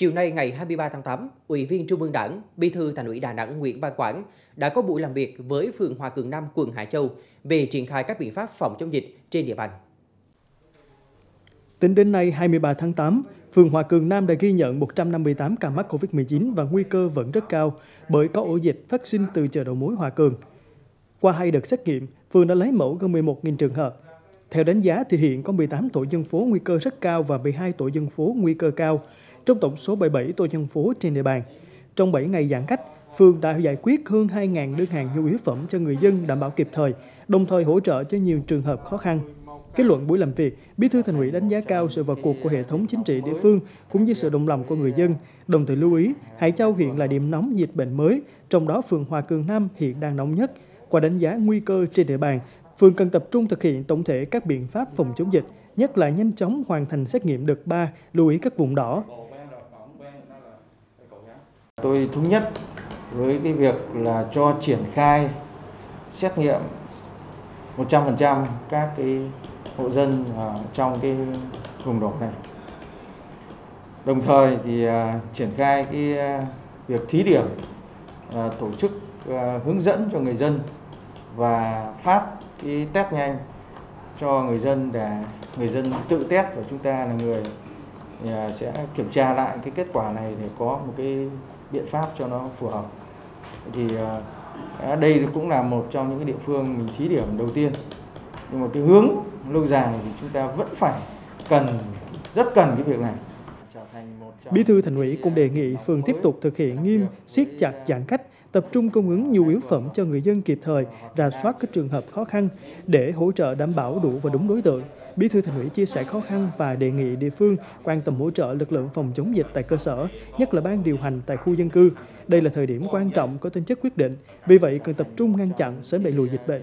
Chiều nay ngày 23 tháng 8, Ủy viên Trung ương Đảng, Bí thư Thành ủy Đà Nẵng Nguyễn Văn Quảng đã có buổi làm việc với phường Hòa Cường Nam, quận Hải Châu về triển khai các biện pháp phòng chống dịch trên địa bàn. Tính đến nay 23 tháng 8, phường Hòa Cường Nam đã ghi nhận 158 ca mắc COVID-19 và nguy cơ vẫn rất cao bởi có ổ dịch phát sinh từ chợ đầu mối Hòa Cường. Qua hai đợt xét nghiệm, phường đã lấy mẫu gần 11.000 trường hợp. Theo đánh giá thì hiện có 18 tổ dân phố nguy cơ rất cao và 12 tổ dân phố nguy cơ cao, trong tổng số 77 tổ dân phố trên địa bàn. Trong 7 ngày giãn cách, phường đã giải quyết hơn 2.000 đơn hàng nhu yếu phẩm cho người dân đảm bảo kịp thời, đồng thời hỗ trợ cho nhiều trường hợp khó khăn. Kết luận buổi làm việc, Bí thư Thành ủy đánh giá cao sự vào cuộc của hệ thống chính trị địa phương cũng như sự đồng lòng của người dân, đồng thời lưu ý Hải Châu hiện là điểm nóng dịch bệnh mới, trong đó phường Hòa Cường Nam hiện đang nóng nhất. Qua đánh giá nguy cơ trên địa bàn, phường cần tập trung thực hiện tổng thể các biện pháp phòng chống dịch, nhất là nhanh chóng hoàn thành xét nghiệm đợt 3, lưu ý các vùng đỏ. Tôi thống nhất với cái việc là cho triển khai xét nghiệm 100% các cái hộ dân trong cái vùng đỏ này. Đồng thời thì à, triển khai cái à, việc thí điểm à, tổ chức hướng dẫn cho người dân và phát cái test nhanh cho người dân để người dân tự test và chúng ta là người À, sẽ kiểm tra lại cái kết quả này để có một cái biện pháp cho nó phù hợp. Thì à, à, đây cũng là một trong những cái địa phương mình thí điểm đầu tiên nhưng mà cái hướng lâu dài thì chúng ta vẫn phải cần, rất cần cái việc này Bí thư Thành ủy cũng đề nghị phường tiếp tục thực hiện nghiêm siết chặt giãn cách, tập trung cung ứng nhu yếu phẩm cho người dân kịp thời, rà soát các trường hợp khó khăn để hỗ trợ đảm bảo đủ và đúng đối tượng. Bí thư Thành ủy chia sẻ khó khăn và đề nghị địa phương quan tâm hỗ trợ lực lượng phòng chống dịch tại cơ sở, nhất là ban điều hành tại khu dân cư. Đây là thời điểm quan trọng có tính chất quyết định, vì vậy cần tập trung ngăn chặn sớm đẩy lùi dịch bệnh.